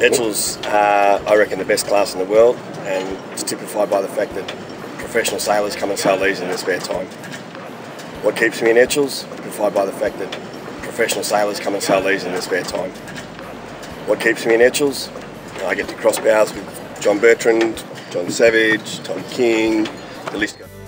Etchells, uh, I reckon, the best class in the world, and it's typified by the fact that professional sailors come and sail these in their spare time. What keeps me in Etchells? Typified by the fact that professional sailors come and sail these in their spare time. What keeps me in Etchells? I get to cross bows with John Bertrand, John Savage, Tom King, the list goes.